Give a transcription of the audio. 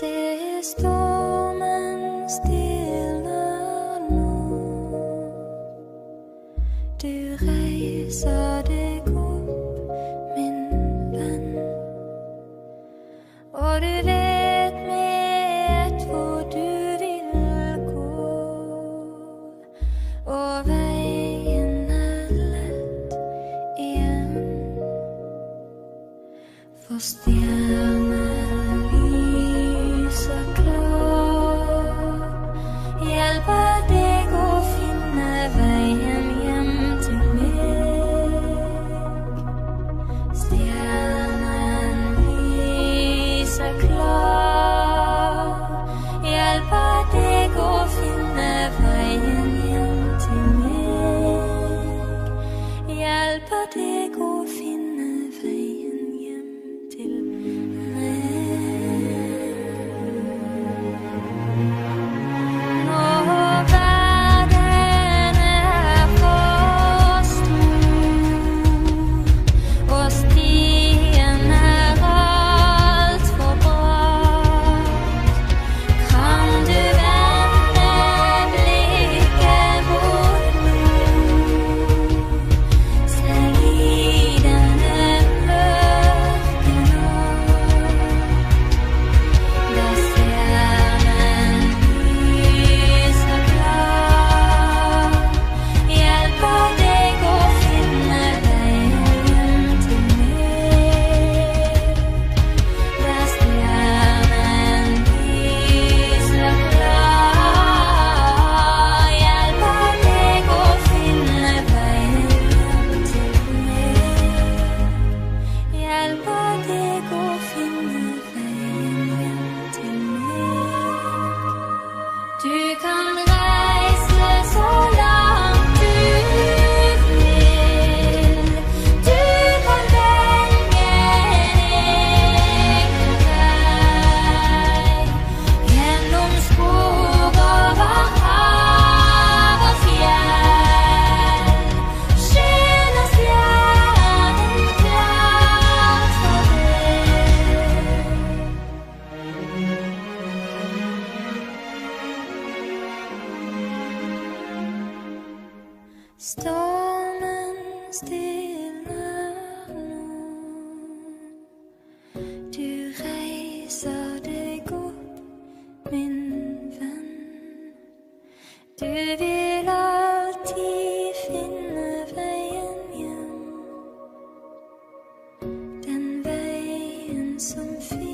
Se stormen stilner nå. Du reiser deg opp, min venn. Og du vet med ett hvor du vil gå. Og veien er lett igjen. For stjerner Stormen stilner nå. Du reiser deg opp, min venn. Du vil alltid finne veien hjem. Den veien som finnes.